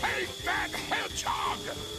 hate that hedgehog!